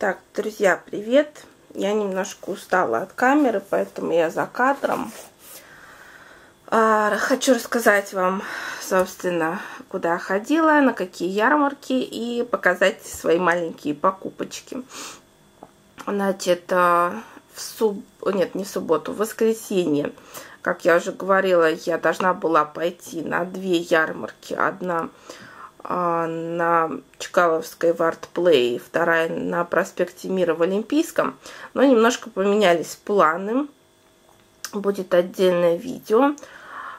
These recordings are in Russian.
Так, друзья, привет! Я немножко устала от камеры, поэтому я за кадром. А, хочу рассказать вам, собственно, куда я ходила, на какие ярмарки и показать свои маленькие покупочки. Значит, а, в суб... нет, не в субботу, в воскресенье, как я уже говорила, я должна была пойти на две ярмарки. Одна на Чкаловской в Артплей, вторая на проспекте Мира в Олимпийском. Но немножко поменялись планы. Будет отдельное видео.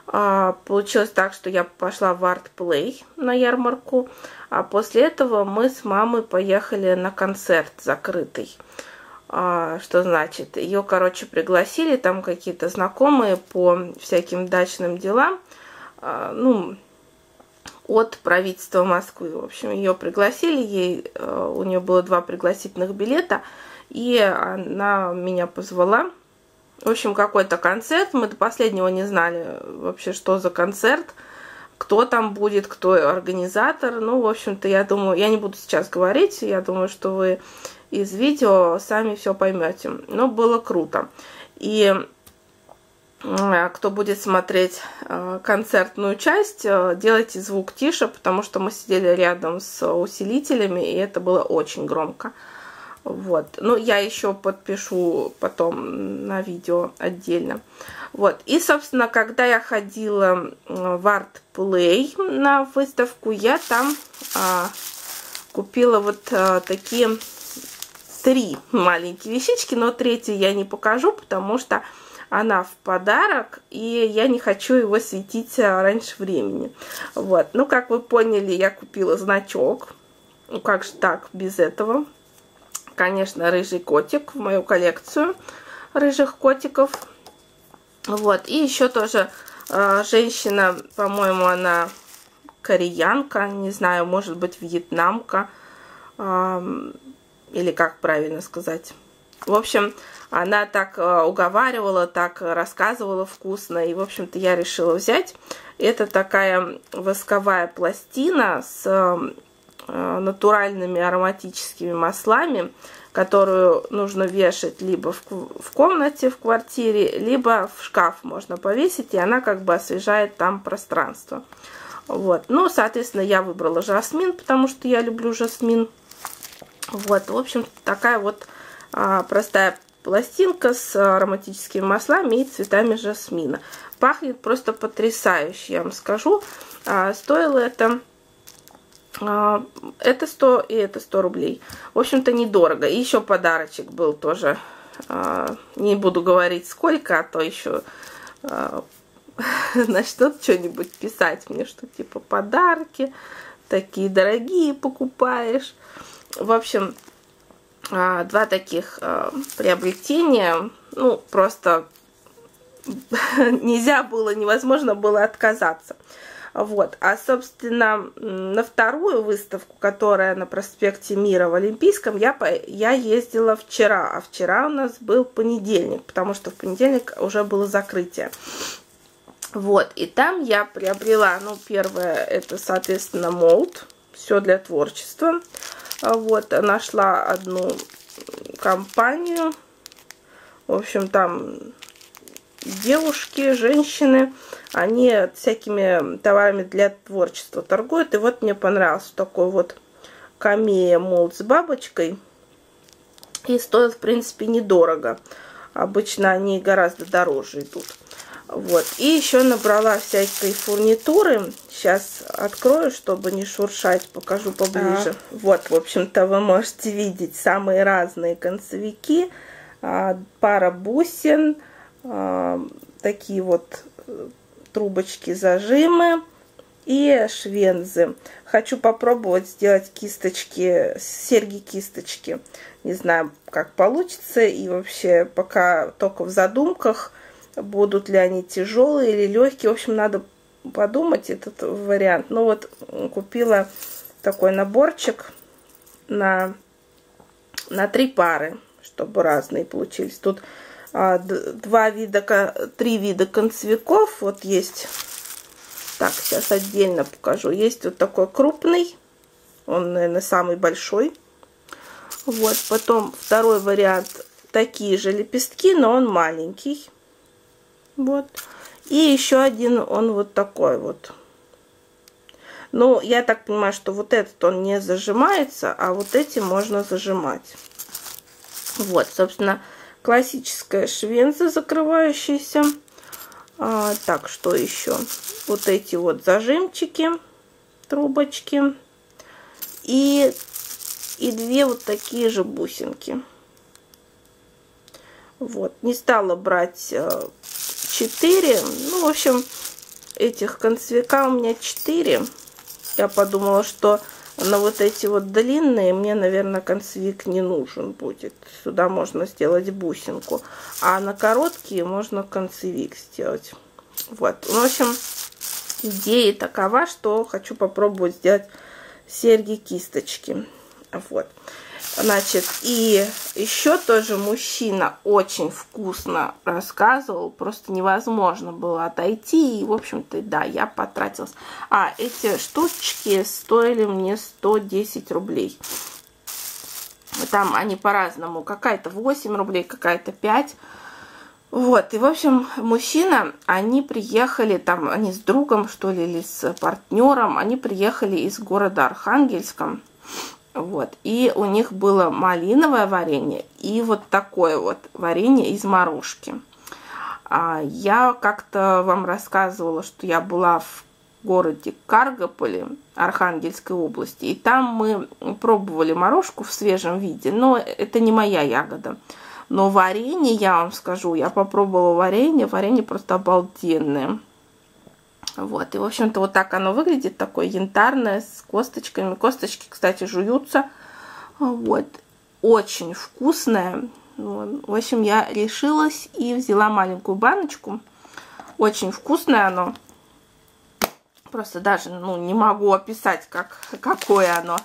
А, получилось так, что я пошла в Артплей на ярмарку, а после этого мы с мамой поехали на концерт закрытый. А, что значит? Ее, короче, пригласили, там какие-то знакомые по всяким дачным делам. Ну, от правительства Москвы. В общем, ее пригласили, ей, э, у нее было два пригласительных билета, и она меня позвала. В общем, какой-то концерт, мы до последнего не знали вообще, что за концерт, кто там будет, кто организатор. Ну, в общем-то, я думаю, я не буду сейчас говорить, я думаю, что вы из видео сами все поймете. Но было круто. И кто будет смотреть э, концертную часть, э, делайте звук тише, потому что мы сидели рядом с усилителями, и это было очень громко. Вот. Ну, я еще подпишу потом на видео отдельно. Вот. И, собственно, когда я ходила в Art Play на выставку, я там а, купила вот а, такие три маленькие вещички, но третью я не покажу, потому что она в подарок, и я не хочу его светить а, раньше времени. Вот. Ну, как вы поняли, я купила значок. Ну, как же так, без этого? Конечно, рыжий котик в мою коллекцию рыжих котиков. Вот. И еще тоже э, женщина, по-моему, она кореянка, не знаю, может быть, вьетнамка. Э, или как правильно сказать. В общем, она так э, уговаривала, так рассказывала вкусно, и, в общем-то, я решила взять. Это такая восковая пластина с э, натуральными ароматическими маслами, которую нужно вешать либо в, комнате, в квартире, либо в шкаф можно повесить, и она как бы освежает там пространство. Вот. Ну, соответственно, я выбрала жасмин, потому что я люблю жасмин. Вот, в общем, такая вот а, простая пластинка с ароматическими маслами и цветами жасмина. Пахнет просто потрясающе, я вам скажу. А, стоило это... А, это 100 и это 100 рублей. В общем-то, недорого. И еще подарочек был тоже. А, не буду говорить сколько, а то еще а, начнут что-нибудь писать мне, что типа подарки такие дорогие покупаешь. В общем, а, два таких а, приобретения, ну, просто нельзя было, невозможно было отказаться. Вот. А, собственно, на вторую выставку, которая на проспекте Мира в Олимпийском, я, я ездила вчера. А вчера у нас был понедельник, потому что в понедельник уже было закрытие. Вот. И там я приобрела, ну, первое, это, соответственно, молд. Все для творчества. Вот, нашла одну компанию. В общем, там девушки, женщины, они всякими товарами для творчества торгуют. И вот мне понравился такой вот камея молд с бабочкой. И стоит, в принципе, недорого. Обычно они гораздо дороже идут. Вот. И еще набрала всякой фурнитуры. Сейчас открою, чтобы не шуршать, покажу поближе. А. Вот, в общем-то, вы можете видеть самые разные концевики. А, пара бусин, а, такие вот э, трубочки зажимы и швензы. Хочу попробовать сделать кисточки, серьги-кисточки. Не знаю, как получится. И вообще, пока только в задумках – будут ли они тяжелые или легкие. В общем, надо подумать этот вариант. Ну вот купила такой наборчик на, на три пары, чтобы разные получились. Тут а, два вида, три вида концевиков. Вот есть, так, сейчас отдельно покажу. Есть вот такой крупный, он, наверное, самый большой. Вот, потом второй вариант такие же лепестки, но он маленький. Вот. И еще один, он вот такой вот. Ну, я так понимаю, что вот этот он не зажимается, а вот эти можно зажимать. Вот, собственно, классическая швенза закрывающаяся. А, так, что еще? Вот эти вот зажимчики, трубочки. И, и две вот такие же бусинки. Вот, не стала брать 4. Э, ну, в общем, этих концевика у меня 4. Я подумала, что на вот эти вот длинные мне, наверное, концевик не нужен будет. Сюда можно сделать бусинку. А на короткие можно концевик сделать. Вот. В общем, идея такова, что хочу попробовать сделать серьги-кисточки. Вот. Значит, и еще тоже мужчина очень вкусно рассказывал, просто невозможно было отойти, и, в общем-то, да, я потратилась. А, эти штучки стоили мне 110 рублей. Там они по-разному, какая-то 8 рублей, какая-то 5. Вот, и, в общем, мужчина, они приехали, там, они с другом, что ли, или с партнером, они приехали из города Архангельском, вот. И у них было малиновое варенье и вот такое вот варенье из морожки. А я как-то вам рассказывала, что я была в городе Каргополе Архангельской области, и там мы пробовали морожку в свежем виде, но это не моя ягода. Но варенье, я вам скажу, я попробовала варенье, варенье просто обалденное. Вот, и, в общем-то, вот так оно выглядит, такое янтарное, с косточками. Косточки, кстати, жуются. Вот, очень вкусное. Вот. В общем, я решилась и взяла маленькую баночку. Очень вкусное оно. Просто даже, ну, не могу описать, как, какое оно.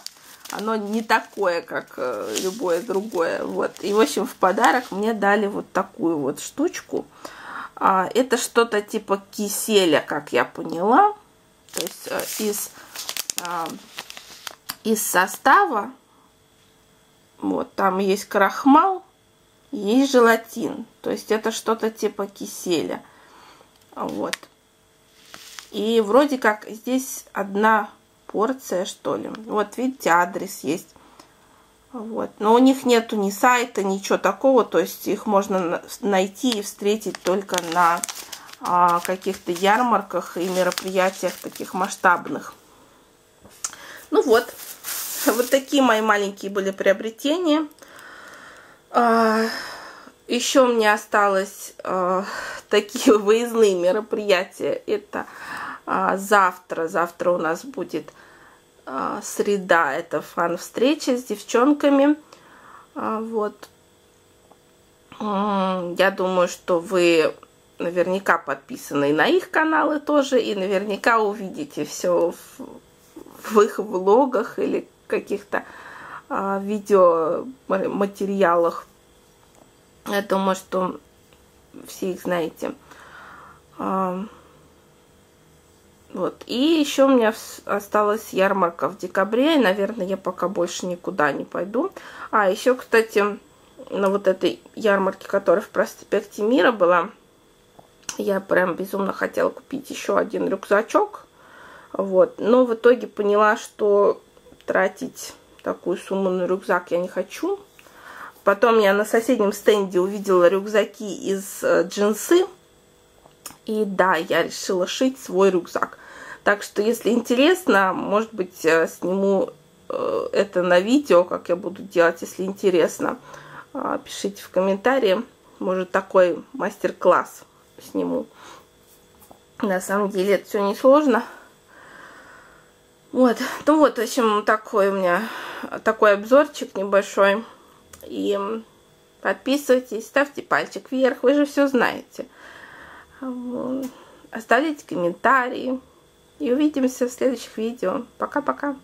Оно не такое, как э, любое другое. Вот. И, в общем, в подарок мне дали вот такую вот штучку. А, это что-то типа киселя, как я поняла. То есть э, из, а, из состава, вот, там есть крахмал, есть желатин. То есть это что-то типа киселя. Вот. И вроде как здесь одна порция, что ли. Вот, видите, адрес есть. Вот. Но у них нету ни сайта, ничего такого, то есть их можно найти и встретить только на а, каких-то ярмарках и мероприятиях таких масштабных. Ну вот, вот такие мои маленькие были приобретения. А, еще у меня осталось а, такие выездные мероприятия. Это а, завтра, завтра у нас будет а, среда это фан-встреча с девчонками. А, вот. Я думаю, что вы наверняка подписаны на их каналы тоже, и наверняка увидите все в, в их влогах или каких-то а, видеоматериалах. Я думаю, что все их знаете. А, вот. И еще у меня осталась ярмарка в декабре. И, наверное, я пока больше никуда не пойду. А, еще, кстати, на вот этой ярмарке, которая в проспекте Мира была, я прям безумно хотела купить еще один рюкзачок. Вот. Но в итоге поняла, что тратить такую сумму на рюкзак я не хочу. Потом я на соседнем стенде увидела рюкзаки из э, джинсы. И да, я решила шить свой рюкзак. Так что, если интересно, может быть, э, сниму э, это на видео, как я буду делать, если интересно. А, пишите в комментарии. Может, такой мастер-класс сниму. На самом деле, это все несложно. Вот. Ну вот, в общем, такой у меня такой обзорчик небольшой. И подписывайтесь, ставьте пальчик вверх, вы же все знаете. Оставляйте комментарии. И увидимся в следующих видео. Пока-пока.